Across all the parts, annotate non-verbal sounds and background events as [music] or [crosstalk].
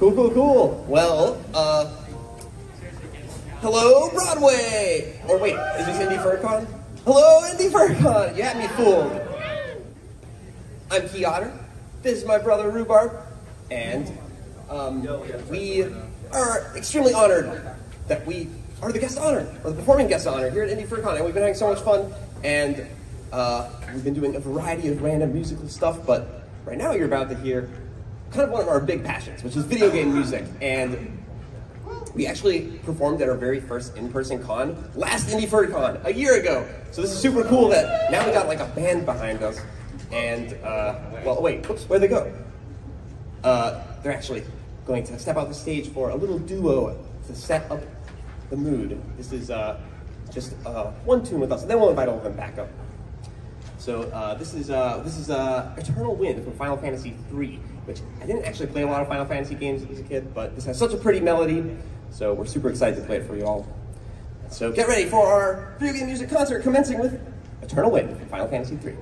Cool, cool, cool. Well, uh, hello, Broadway. Or wait, is this Indy FurCon? Hello, Indy FurCon. You had me fooled. I'm Key Otter. This is my brother Rhubarb, and um, we are extremely honored that we are the guest honor, or the performing guest honor here at Indy FurCon, and we've been having so much fun, and uh, we've been doing a variety of random musical stuff, but right now you're about to hear kind of one of our big passions, which is video game music, and we actually performed at our very first in-person con last Indy FurCon a year ago. So this is super cool that now we got like a band behind us, and uh, well, wait, whoops, where'd they go? Uh, they're actually going to step out the stage for a little duo to set up the mood. This is uh, just uh, one tune with us, and then we'll invite all of them back up. So uh, this is uh, this is uh, Eternal Wind from Final Fantasy III, which I didn't actually play a lot of Final Fantasy games as a kid, but this has such a pretty melody, so we're super excited to play it for you all. So get ready for our video game music concert commencing with Eternal Wind from Final Fantasy III.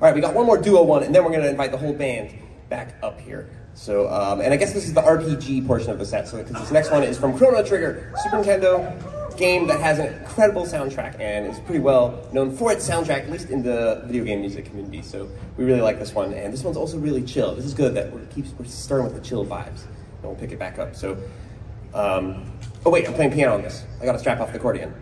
All right, we got one more duo one, and then we're going to invite the whole band back up here. So, um, and I guess this is the RPG portion of the set. So, because this next one is from Chrono Trigger, Super Nintendo game that has an incredible soundtrack and is pretty well known for its soundtrack, at least in the video game music community. So, we really like this one, and this one's also really chill. This is good that we're keeps we're starting with the chill vibes, and we'll pick it back up. So, um, oh wait, I'm playing piano on this. I got to strap off the accordion.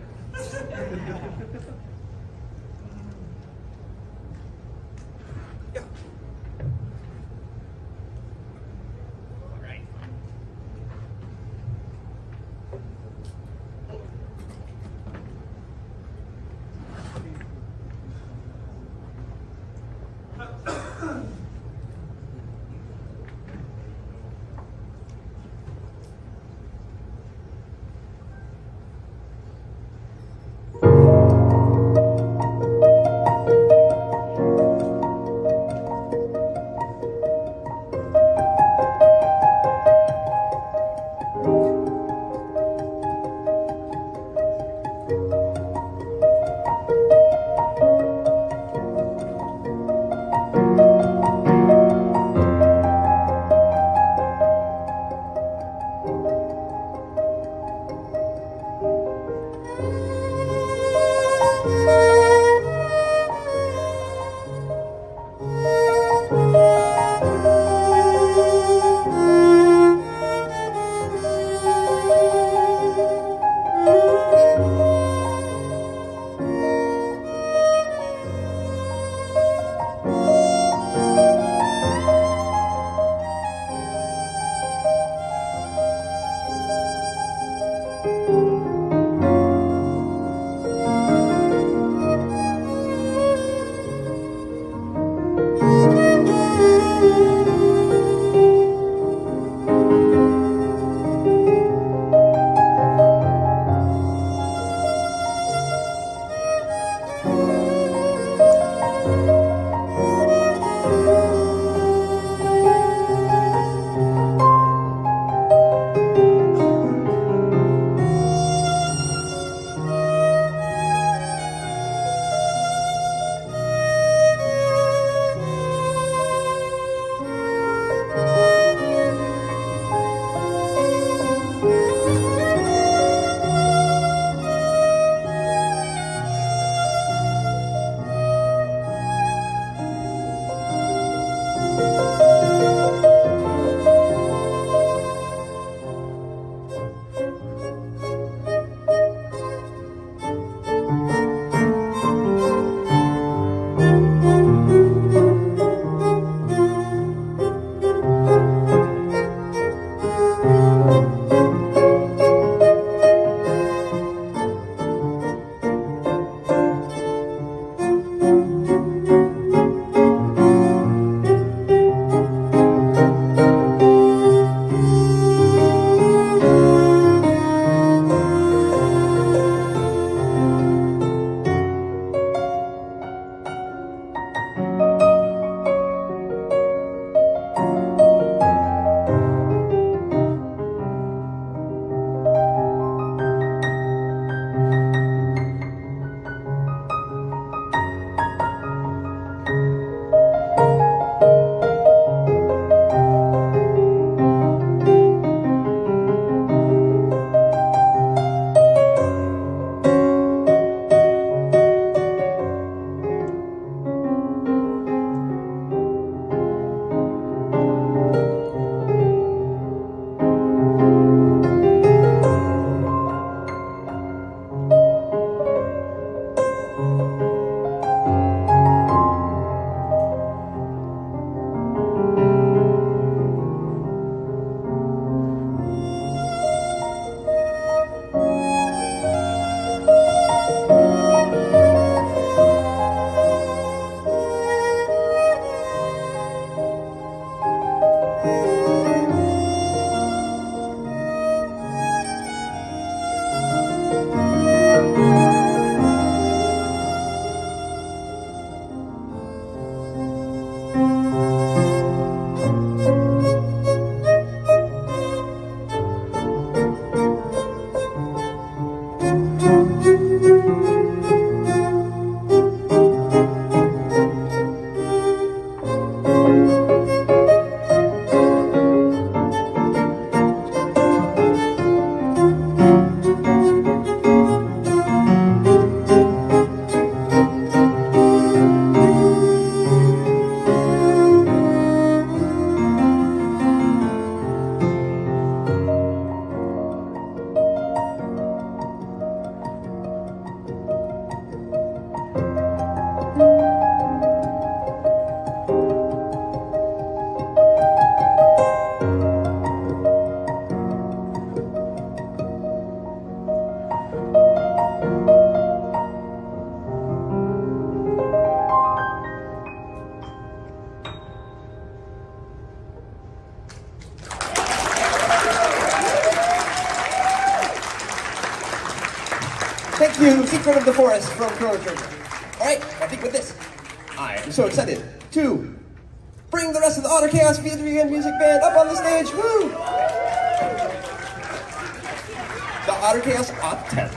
Otter Chaos Octet.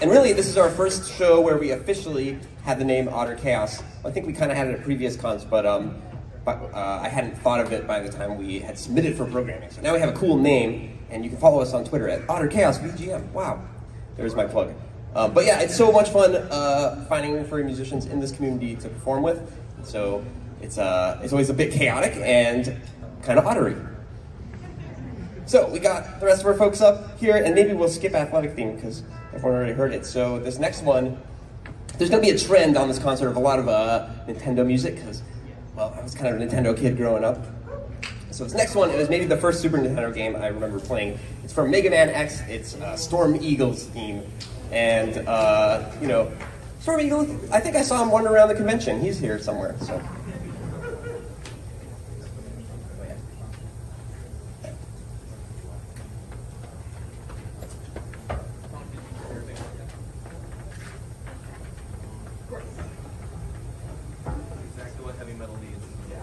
And really, this is our first show where we officially had the name Otter Chaos. I think we kind of had it at previous cons, but um, but uh, I hadn't thought of it by the time we had submitted for programming. So now we have a cool name, and you can follow us on Twitter at Otter Chaos VGM. Wow, there's my plug. Uh, but yeah, it's so much fun uh, finding furry musicians in this community to perform with. So it's uh, it's always a bit chaotic and kind of ottery. So we got the rest of our folks up here, and maybe we'll skip athletic theme because everyone already heard it. So this next one, there's going to be a trend on this concert of a lot of uh, Nintendo music because, well, I was kind of a Nintendo kid growing up. So this next one is maybe the first Super Nintendo game I remember playing. It's from Mega Man X. It's uh, Storm Eagle's theme, and uh, you know, Storm Eagle. I think I saw him wandering around the convention. He's here somewhere. So. Exactly what heavy metal needs. Yeah.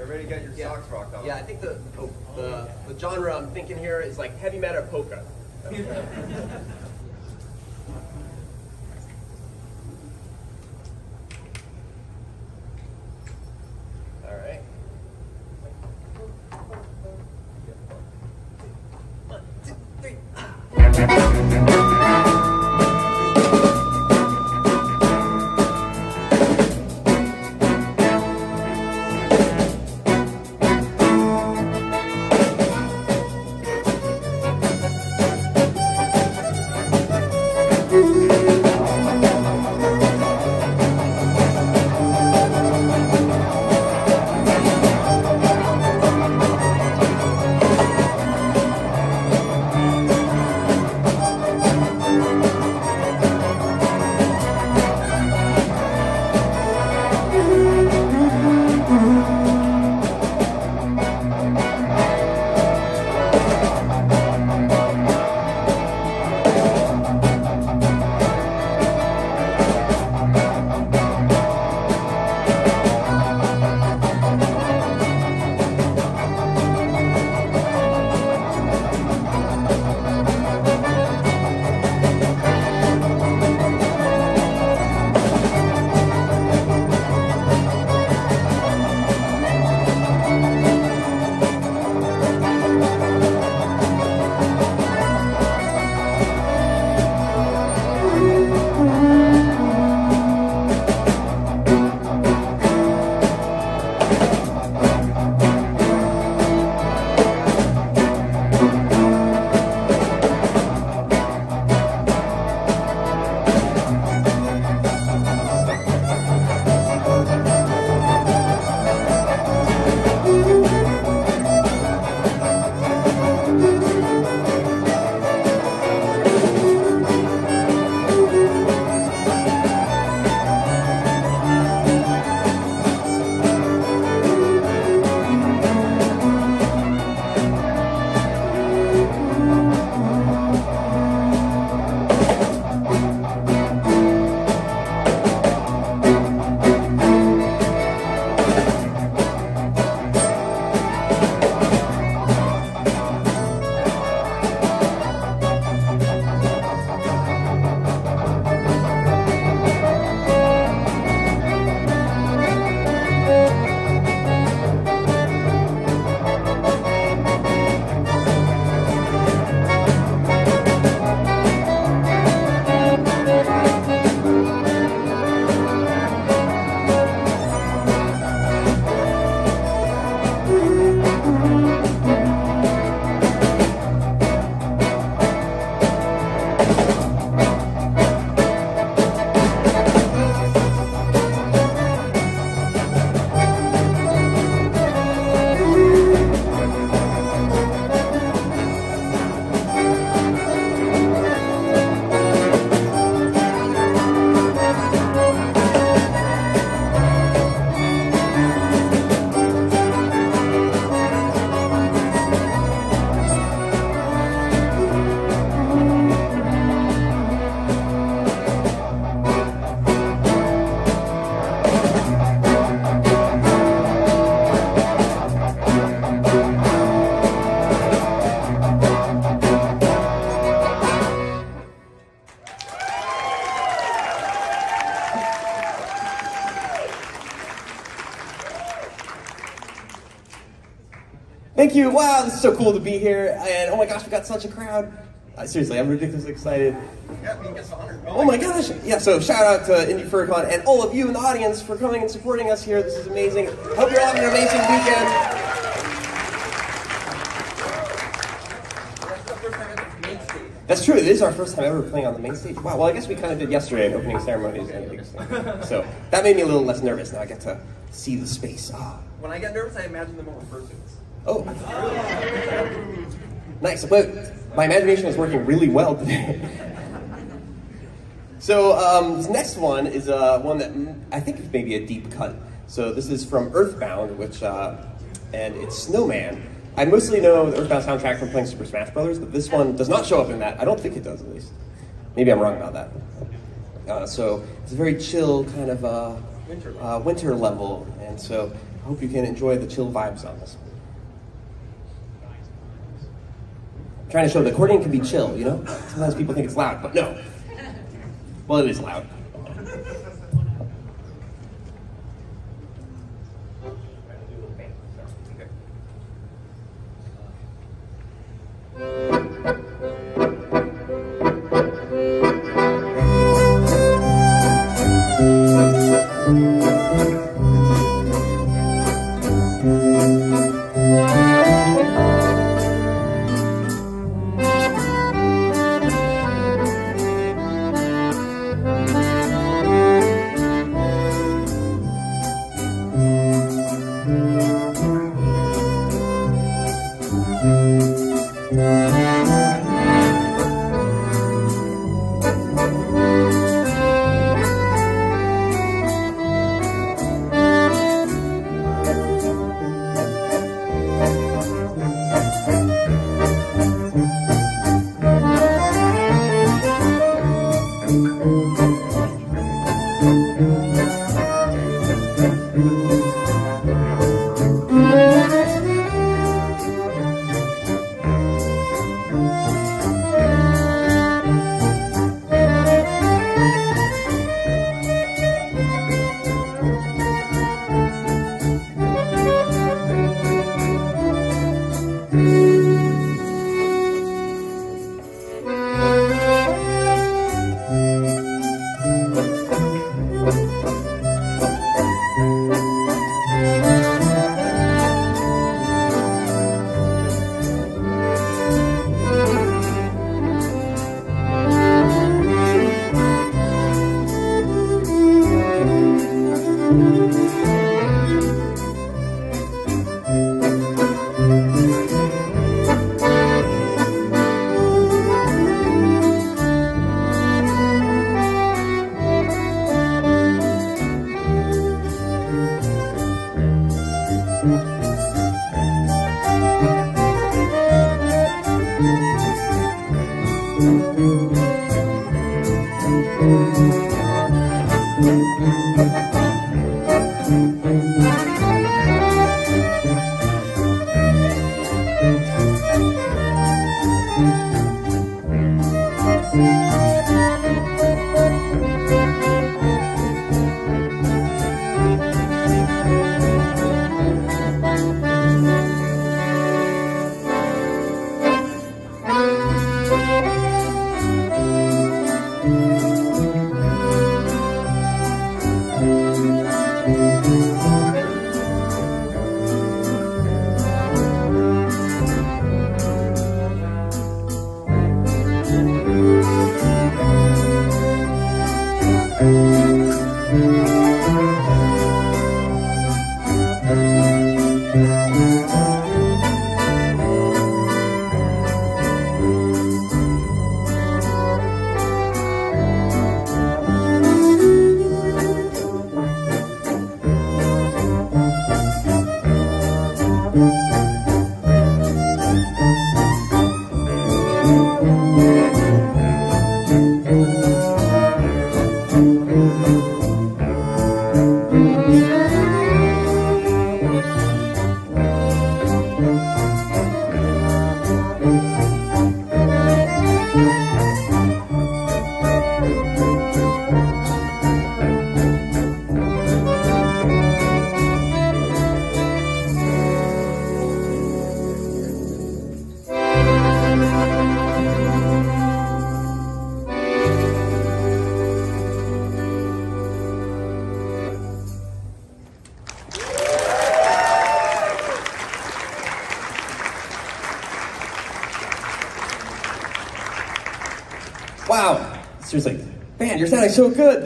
Everybody got your Yeah. socks rocked off. Yeah, I think the, oh, the the genre I'm thinking here is like heavy metal polka. [laughs] Thank you. Wow, this is so cool to be here. And oh my gosh, we got such a crowd. Uh, seriously, I'm ridiculously excited. Yeah, we get honored. Oh my gosh! Yeah, so shout out to Indy FurCon and all of you in the audience for coming and supporting us here. This is amazing. Hope you're all having an amazing weekend. That's the first time at main stage. That's true. It is our first time ever playing on the main stage. Wow. Well, I guess we kind of did yesterday in opening ceremonies. [laughs] So that made me a little less nervous. Now I get to see the space. Ah. When I get nervous, I imagine them all in fursuits. Oh. Nice. But my imagination is working really well today. [laughs] so um, this next one is uh, one that mm, I think is maybe a deep cut. So this is from Earthbound, which uh, and it's Snowman. I mostly know the Earthbound soundtrack from playing Super Smash Brothers, but this one does not show up in that. I don't think it does, at least. Maybe I'm wrong about that. Uh, so it's a very chill kind of uh, Winter uh, winter level, and so I hope you can enjoy the chill vibes on this. Trying to show the accordion can be chill, you know? Sometimes people think it's loud, but no. Well, it is loud.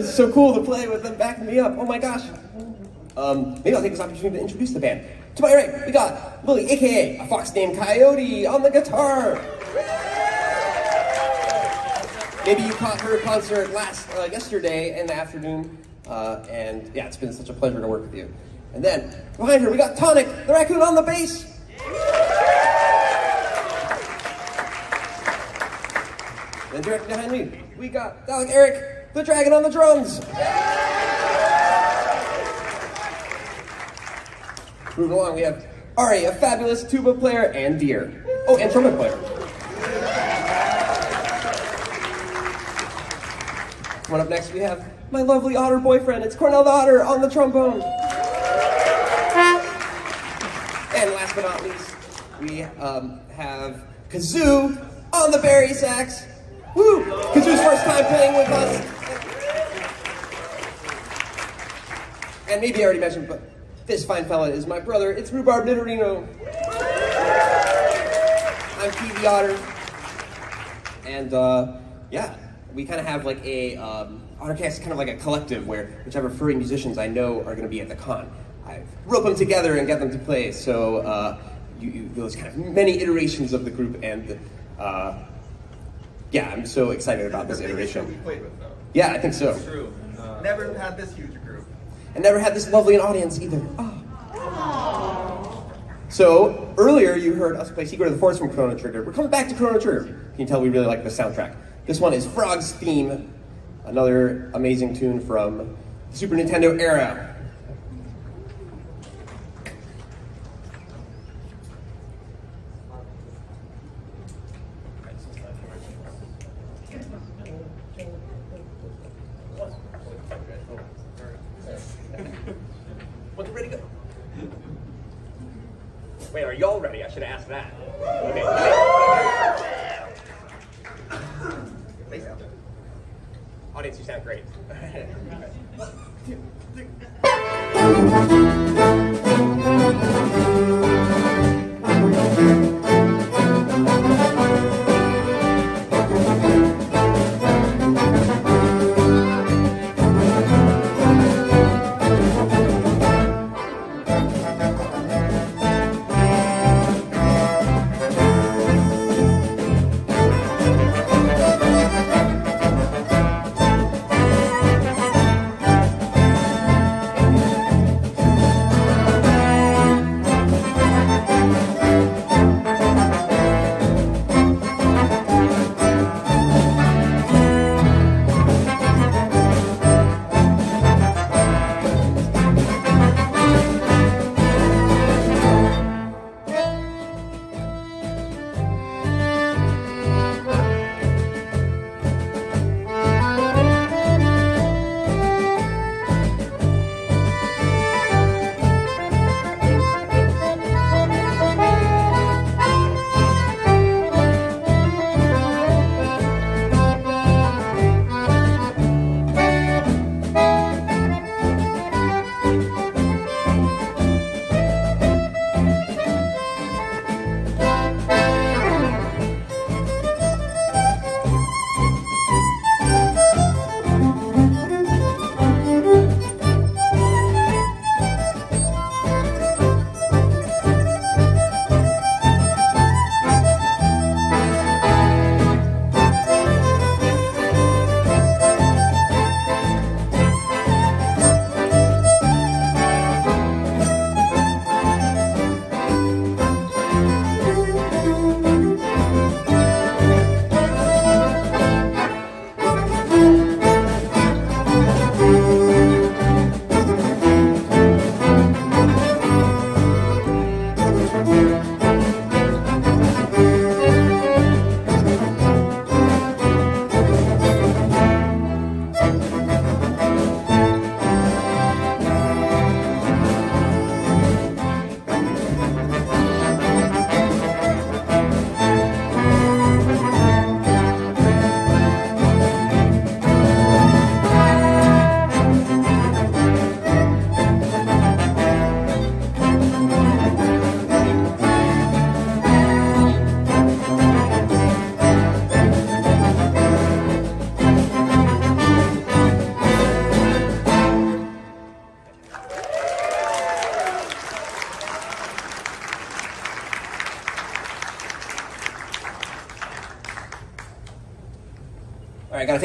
Is so cool to play with them backing me up. Oh my gosh. Um, maybe I'll take this opportunity to introduce the band. To my right, we got Lily, aka a fox named Coyote, on the guitar. Maybe you caught her concert last uh, yesterday in the afternoon, uh, and yeah, it's been such a pleasure to work with you. And then behind her, we got Tonic, the raccoon on the bass. And directly behind me, we got Alec Eric, the dragon on the drums. Moving along, we have Ari, a fabulous tuba player, and Deer. Oh, and trumpet player. Coming up next, we have my lovely otter boyfriend. It's Cornell the Otter on the trombone. And last but not least, we um, have Kazoo on the bari sax. Woo! Kazoo's first time playing with us. And maybe I already mentioned, but this fine fella is my brother. It's Rhubarb Nidorino. I'm Pete the Otter. And uh, yeah, we kind of have like a, um, Otter Chaos kind of like a collective where whichever furry musicians I know are going to be at the con. I rope them together and get them to play. So uh, you, you, those kind of many iterations of the group, and uh, yeah, I'm so excited about this The biggest show we iteration. played with, though. Yeah, I think so. True. Never had this huge a group. And never had this lovely an audience either. Oh. So earlier you heard us play Secret of the Forest from Chrono Trigger. We're coming back to Chrono Trigger. Can you tell we really like the soundtrack? This one is Frog's Theme, another amazing tune from the Super Nintendo era.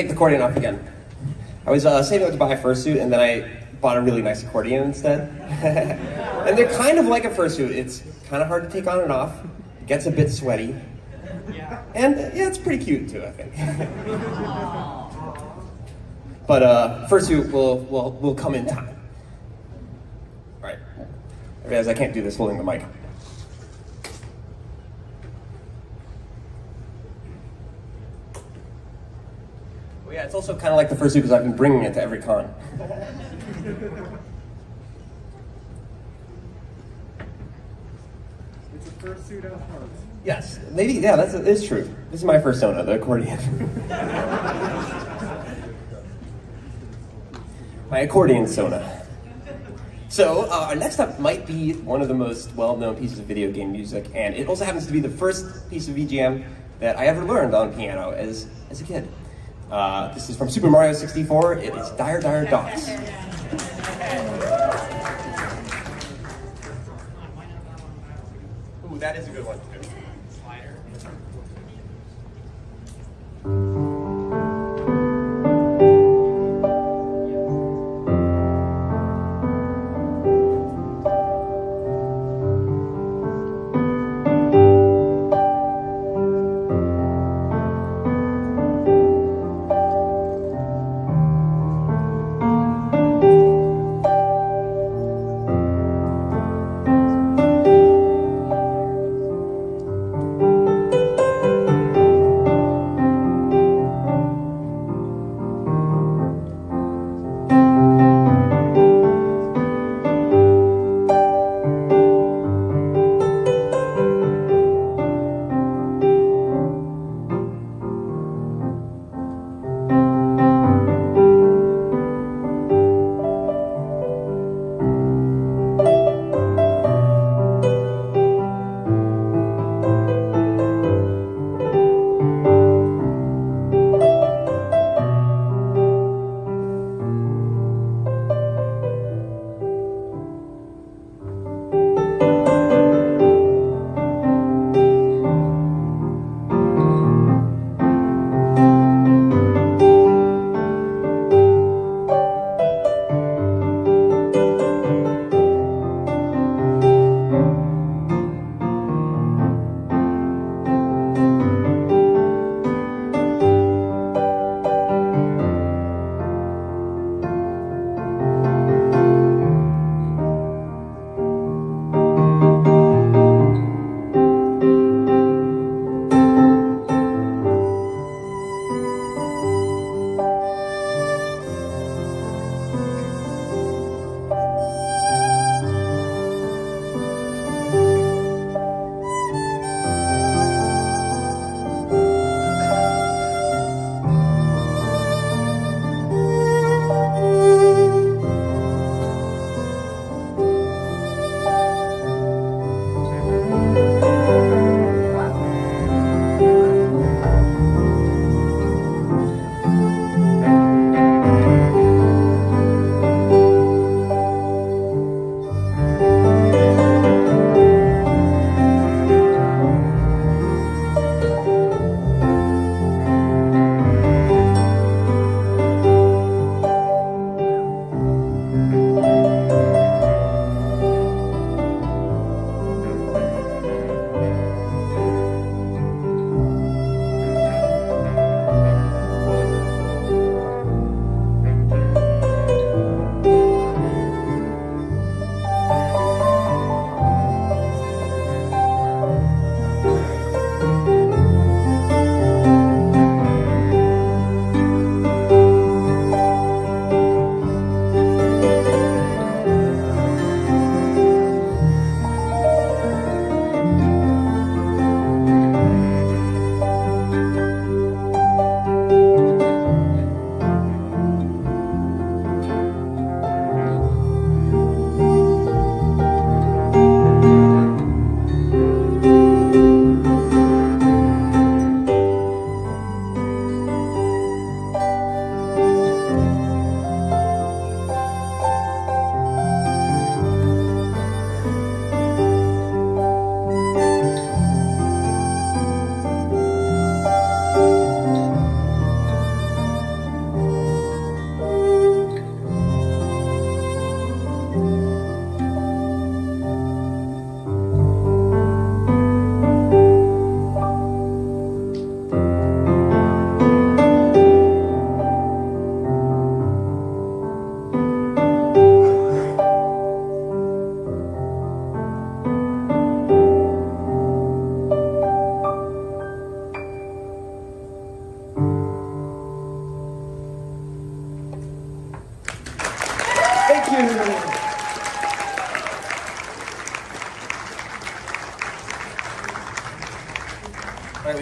Take the accordion off again. I was uh, saving up to buy a fursuit, and then I bought a really nice accordion instead. [laughs] and they're kind of like a fursuit. It's kind of hard to take on and off. It gets a bit sweaty. And yeah, it's pretty cute too, I think. [laughs] but uh, fursuit will, will, will come in time. All right. I realize I can't do this holding the mic. Well, yeah, it's also kind of like the fursuit because I've been bringing it to every con. It's a fursuit at heart. Yes, maybe. Yeah, that's it's true. This is my first Sona, the accordion. [laughs] my accordion Sona. So uh, our next up might be one of the most well-known pieces of video game music, and it also happens to be the first piece of VGM that I ever learned on piano as as a kid. Uh, this is from Super Mario 64. It is Dire Dire Docks. Ooh, that is a good one too. All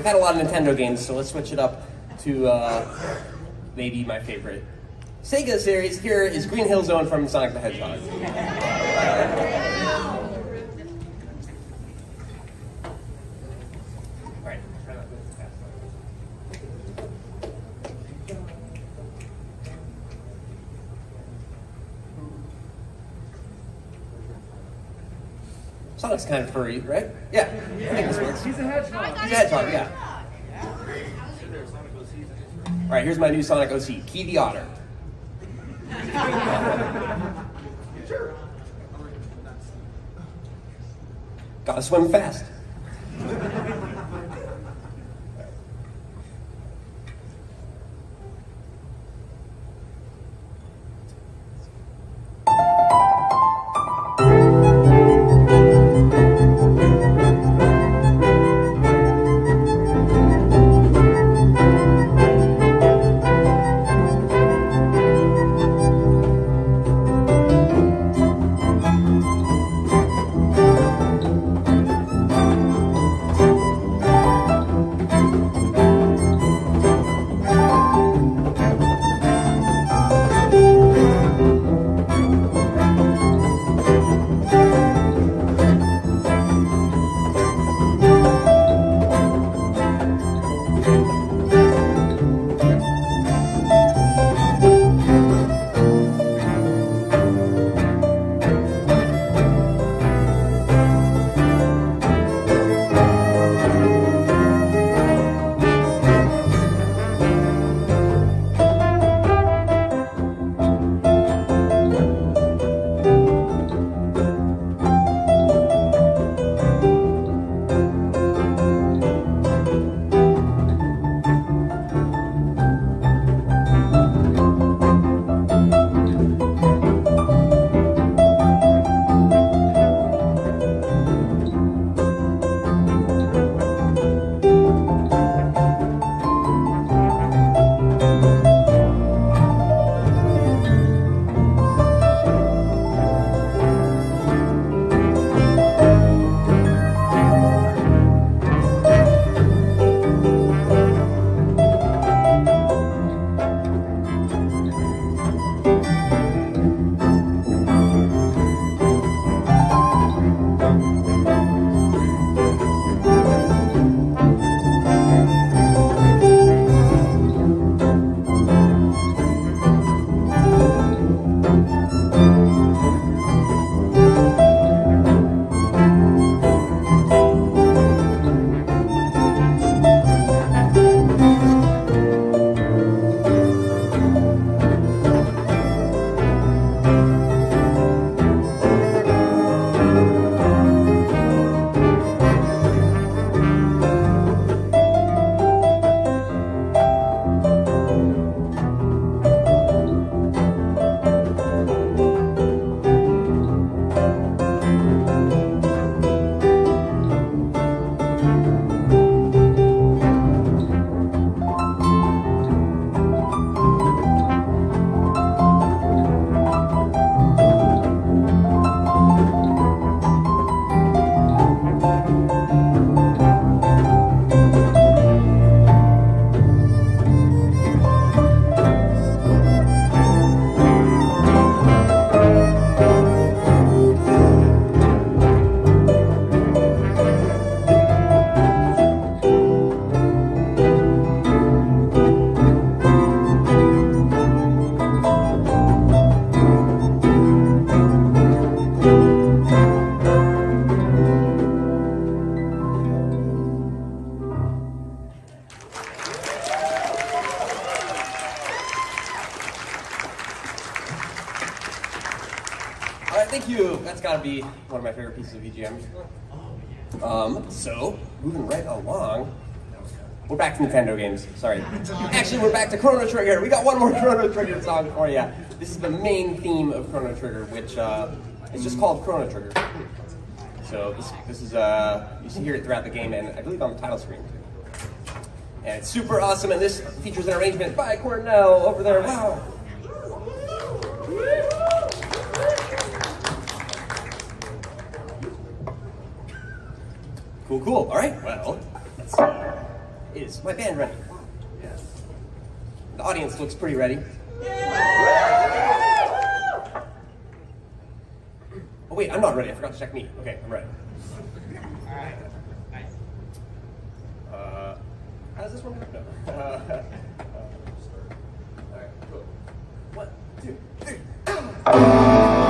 we've had a lot of Nintendo games, so let's switch it up to uh, maybe my favorite Sega series. Here is Green Hill Zone from Sonic the Hedgehog. Sonic's kind of furry, right? Yeah, I think this works. He's a hedgehog. He's a hedgehog, yeah. All right, here's my new Sonic OC, Key the Otter. Gotta swim fast. Be one of my favorite pieces of VGM. Um, so, moving right along, we're back to Nintendo games. Sorry. Actually, we're back to Chrono Trigger. We got one more [laughs] Chrono Trigger song for you. This is the main theme of Chrono Trigger, which uh, is just called Chrono Trigger. So this, this is uh, you see hear it throughout the game, and I believe on the title screen too. And it's super awesome, and this features an arrangement by Cornell over there. Wow. Cool, cool. All right. Well, let's see. Is my band ready? Yes. The audience looks pretty ready. Oh wait, I'm not ready. I forgot to check me. Okay, I'm ready. Alright. Nice. Uh, how does this one go? No. [laughs] Uh, uh, all right, cool. One, two, three. Wow,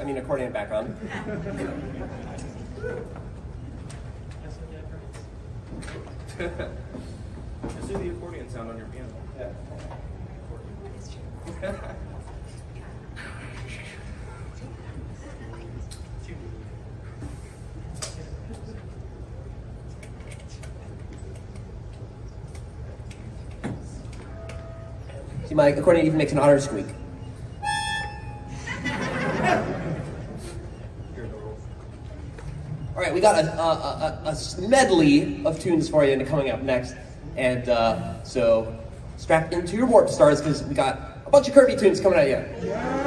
I mean, accordion back on. Just do the accordion sound on your piano. See, my accordion even makes an otter squeak. Right, we got a, a, a, a medley of tunes for you coming up next. And uh, so strap into your warp stars because we got a bunch of Kirby tunes coming at you.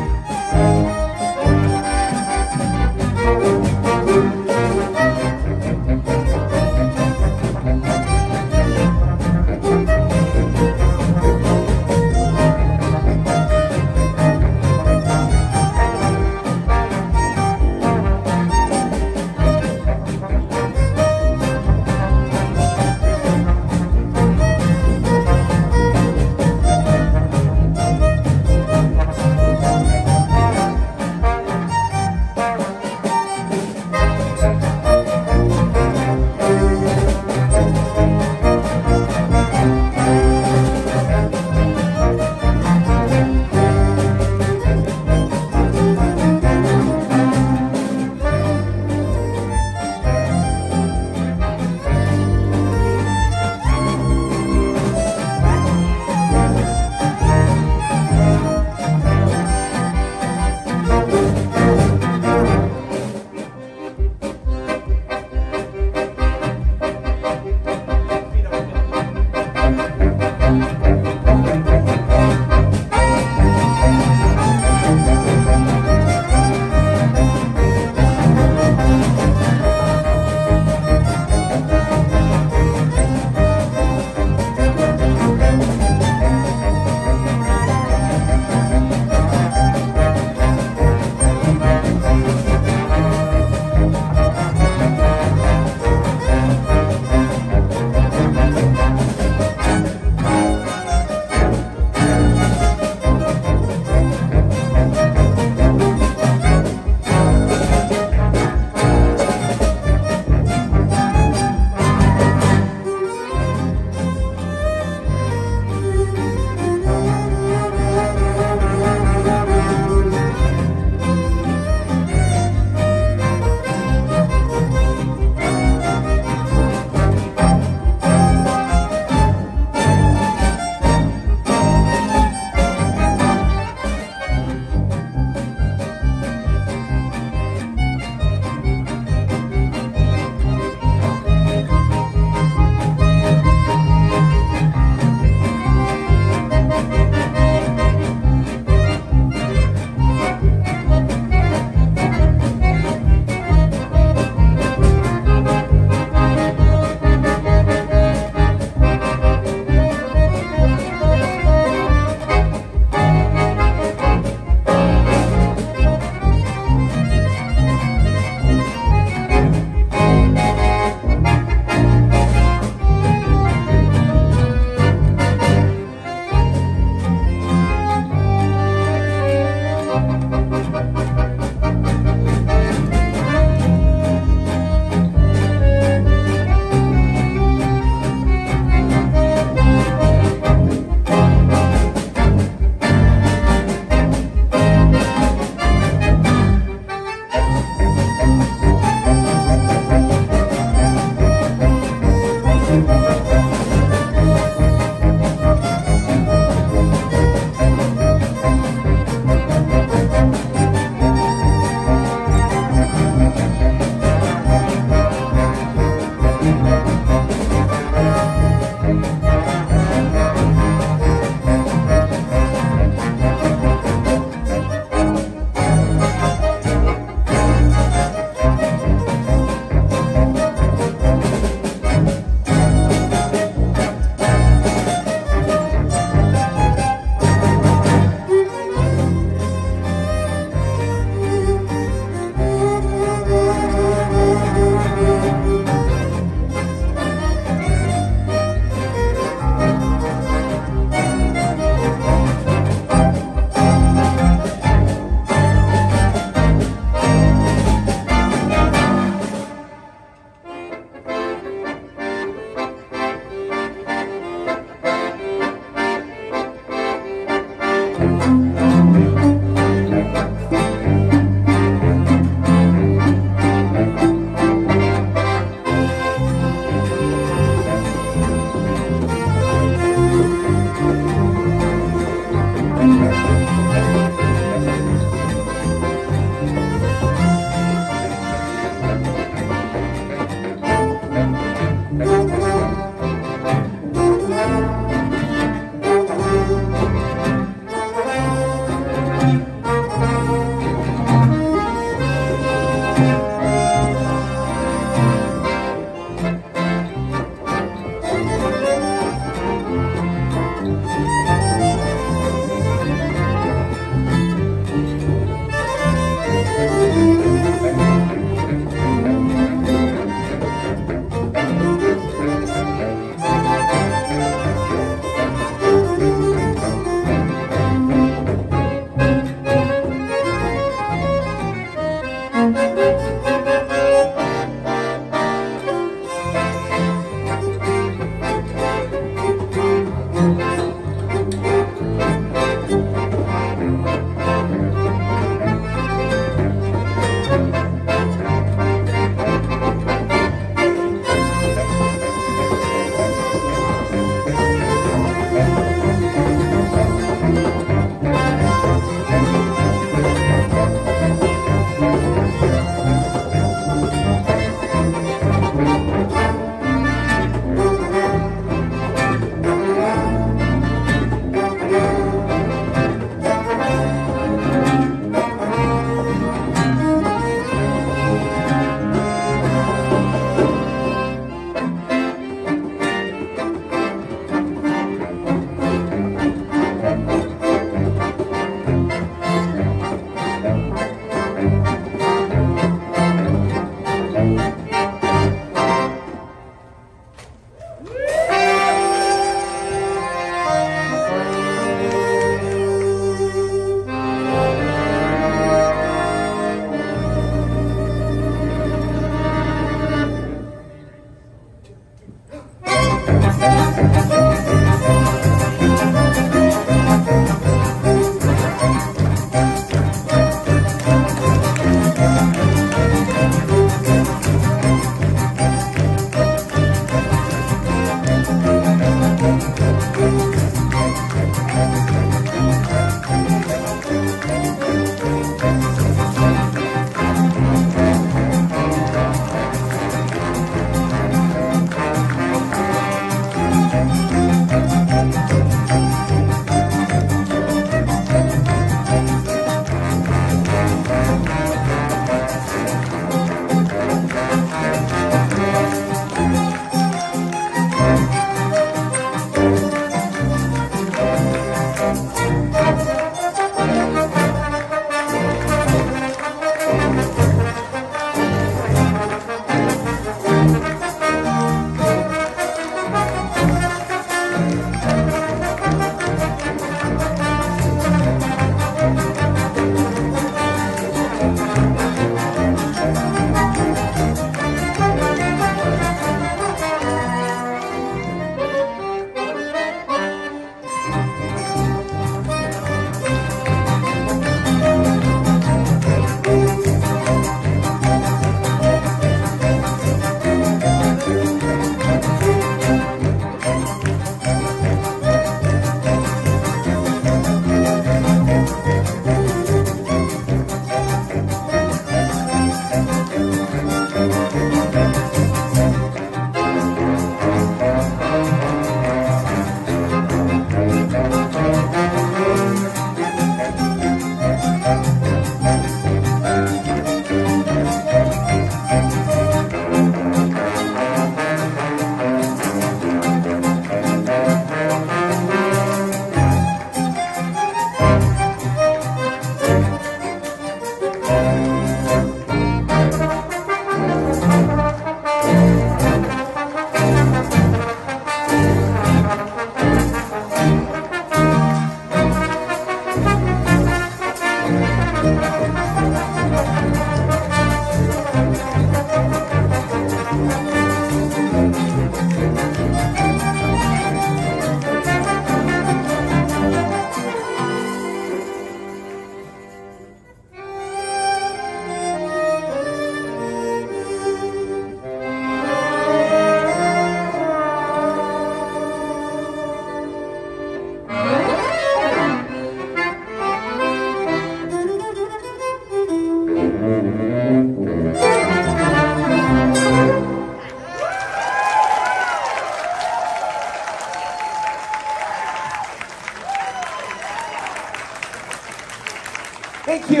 Thank you.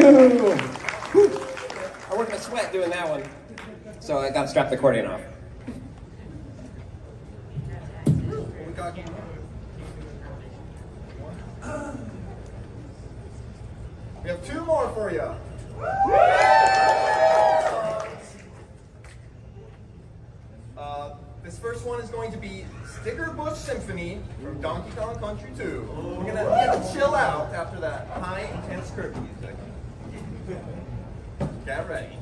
Whew. I worked a sweat doing that one. So I got to strap the accordion off. We got We have two more for you. Uh, this first one is going to be Stickerbrush Symphony from Donkey Kong Country 2. We're gonna, we're gonna chill out after that high intense Kirby music. Get ready.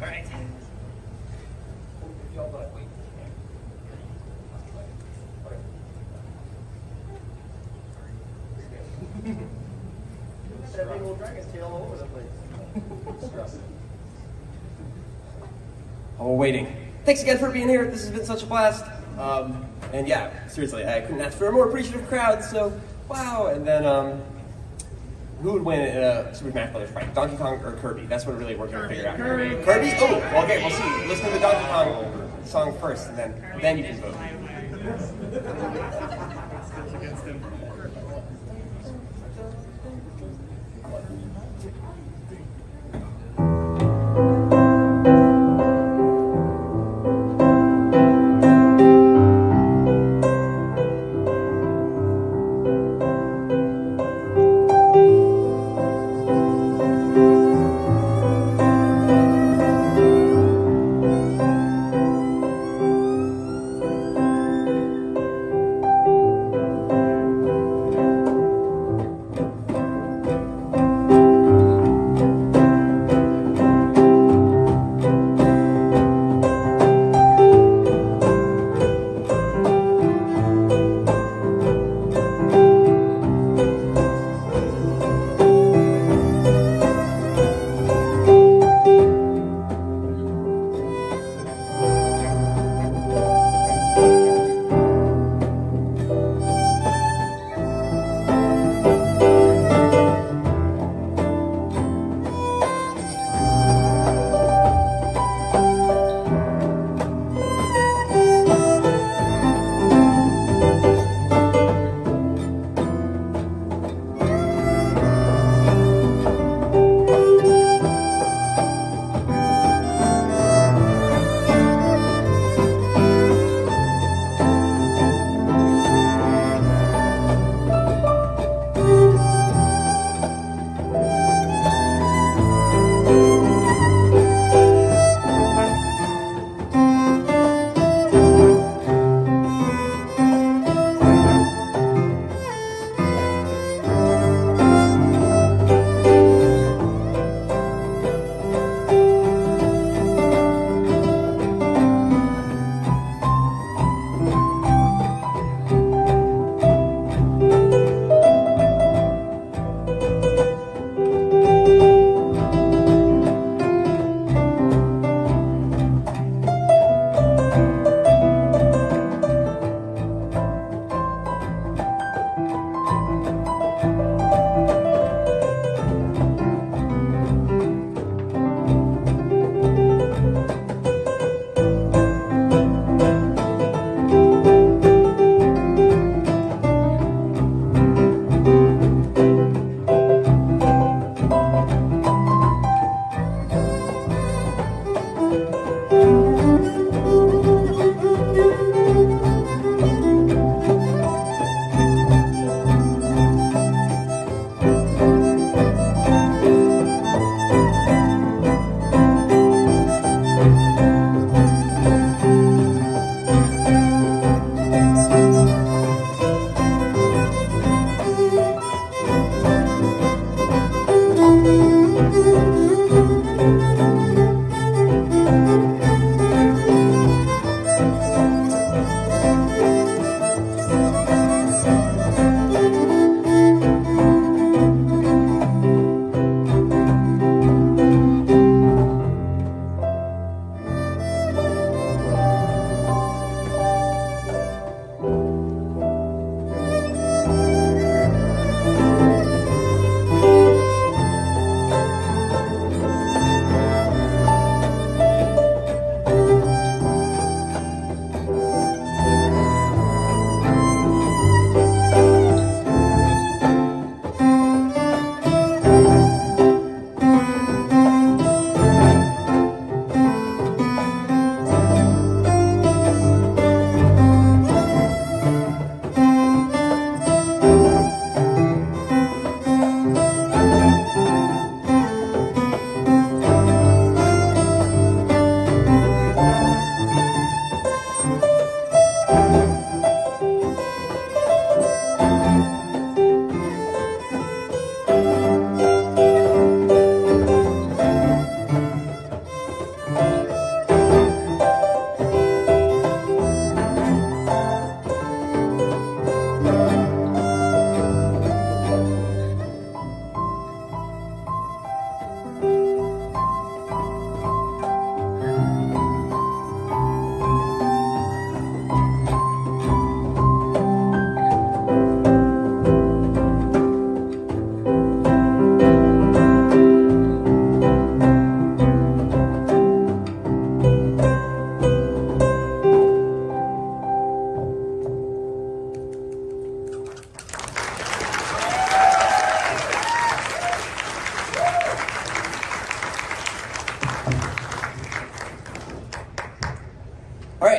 All right. That big old dragon's tail all over the place. [laughs] Oh, we're waiting. Thanks again for being here. This has been such a blast. Um, and yeah, seriously, I couldn't ask for a more appreciative crowd. So, wow. And then, um, who would win in a Super Smash Brothers fight? Donkey Kong or Kirby? That's what really we're gonna figure out. Kirby. Kirby. Oh, well, okay. We'll see. Listen to the Donkey Kong song first, and then then you can vote. [laughs]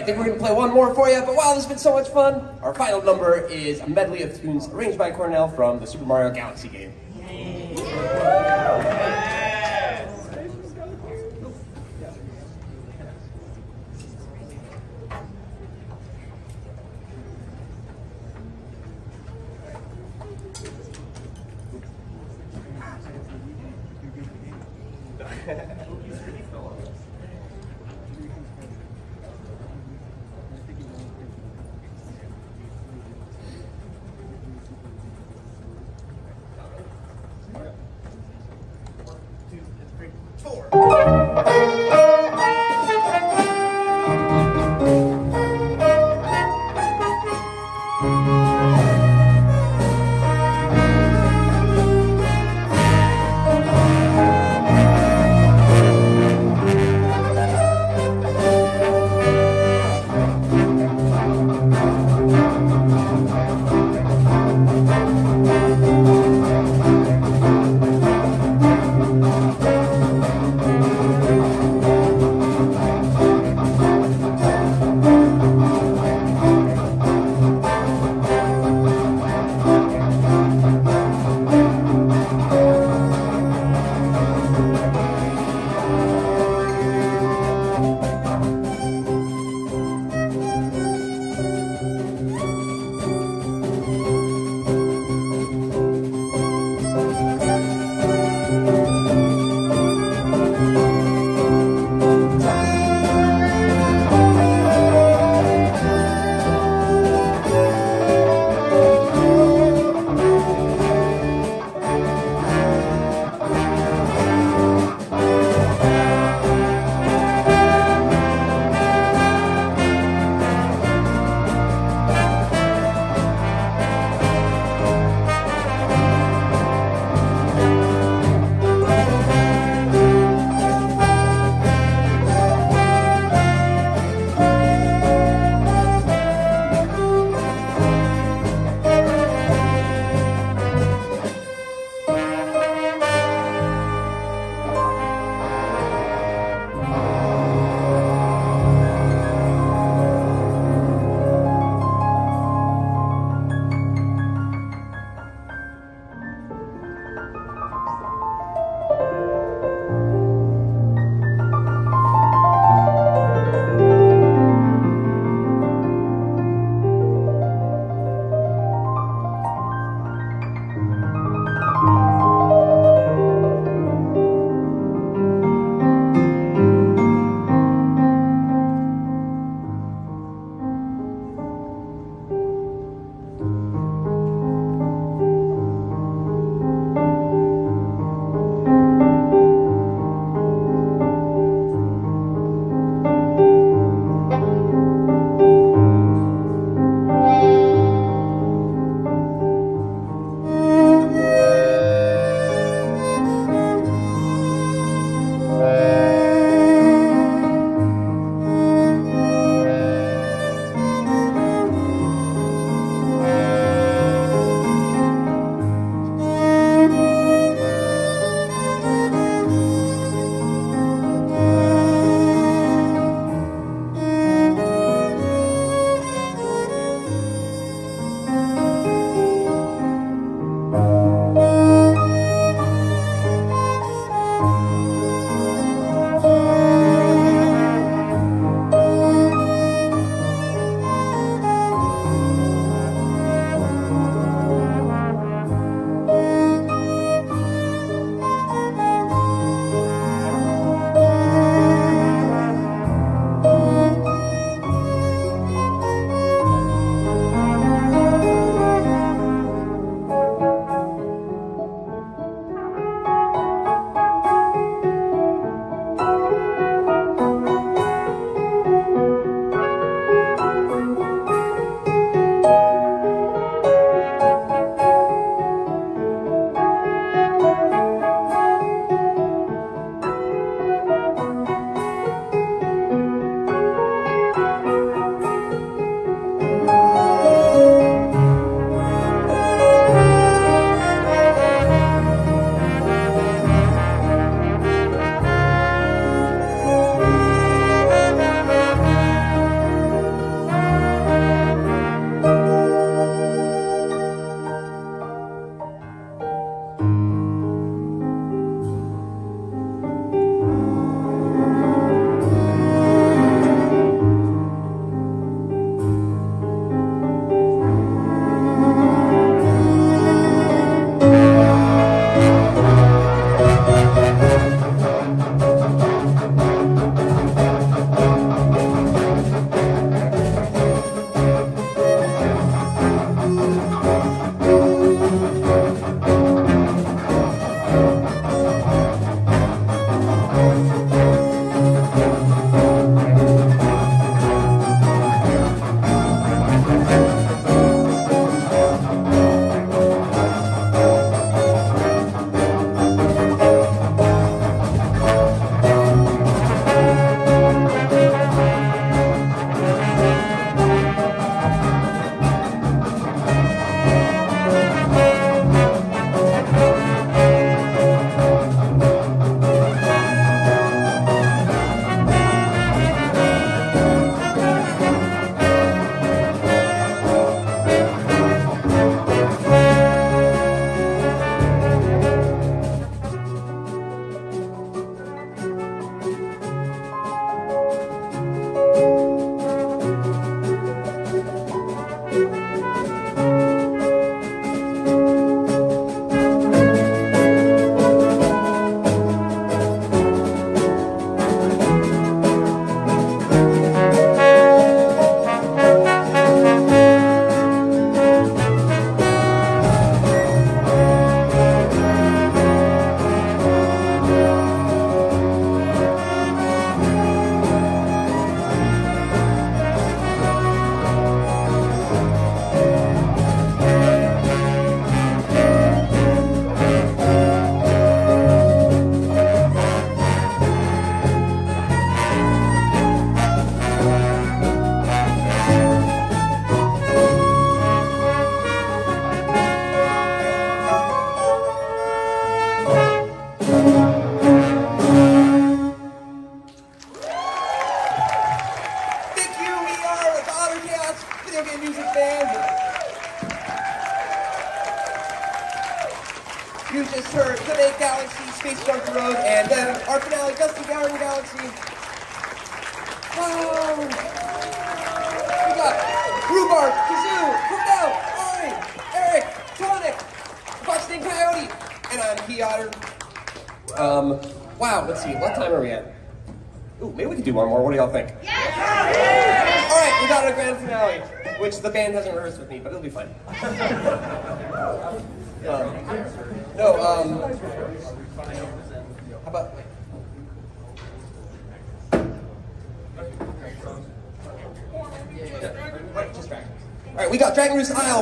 I think we're to play one more for you, but wow, this has been so much fun. Our final number is a medley of tunes arranged by Cornell from the Super Mario Galaxy game.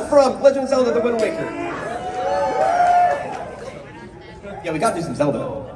From Legend of Zelda: The Wind Waker. Yeah, we got to do some Zelda.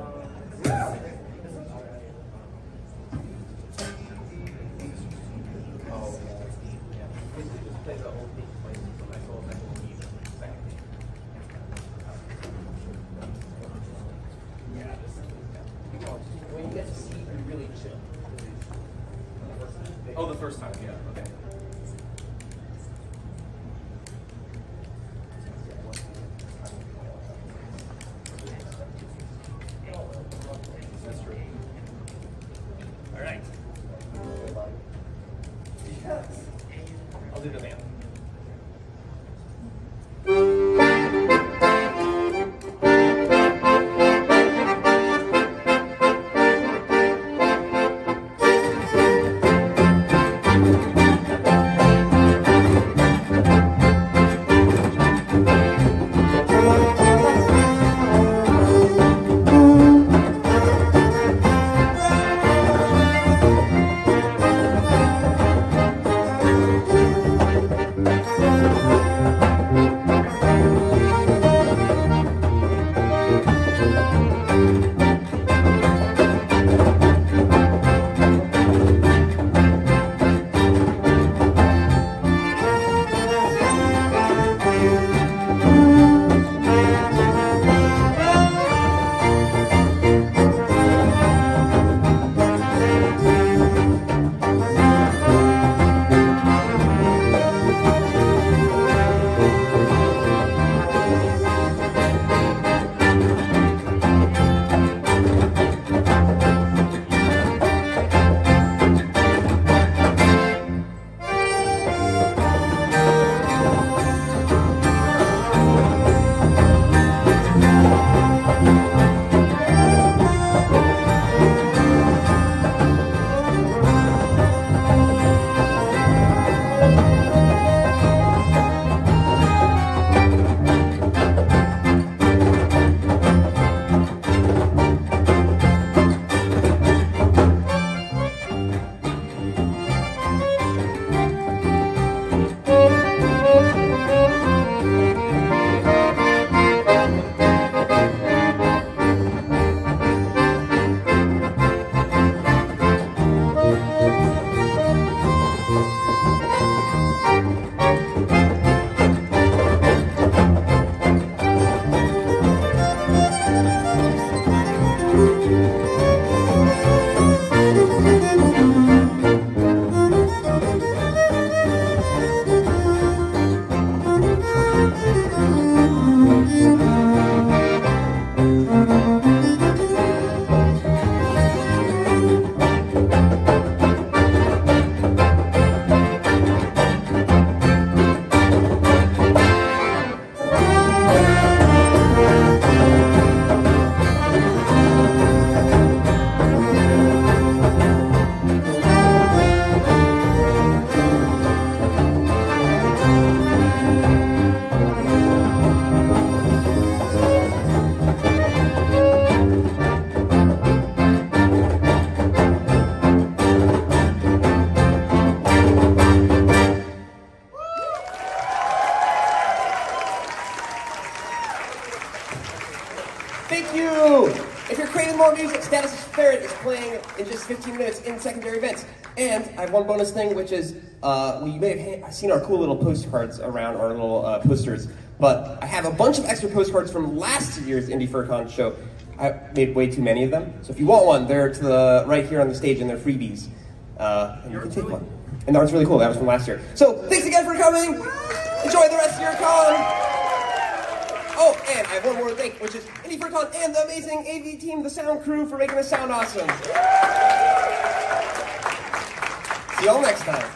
Status Ferret is playing in just 15 minutes in secondary events. And I have one bonus thing, which is, uh, you may have ha- seen our cool little postcards around, our little uh, posters, but I have a bunch of extra postcards from last year's Indy FurCon show. I made way too many of them, so if you want one, they're to the right here on the stage, and they're freebies. Uh, and you can take one. And that was really cool. That was from last year. So thanks again for coming. Enjoy the rest of your con. Oh, and I have one more thing, which is Indy FurCon and the amazing AV team, the sound crew, for making us sound awesome. See y'all next time.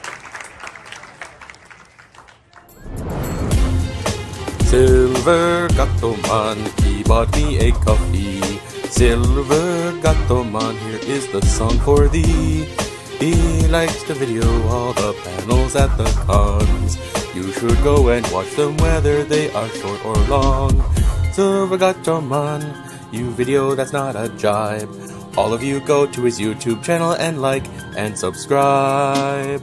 Silver Gato Man, he bought me a coffee. Silvergatomon, here is the song for thee. He likes to video all the panels at the cons. You should go and watch them whether they are short or long. Silvergatomon, you video that's not a jibe. All of you go to his YouTube channel and like and subscribe.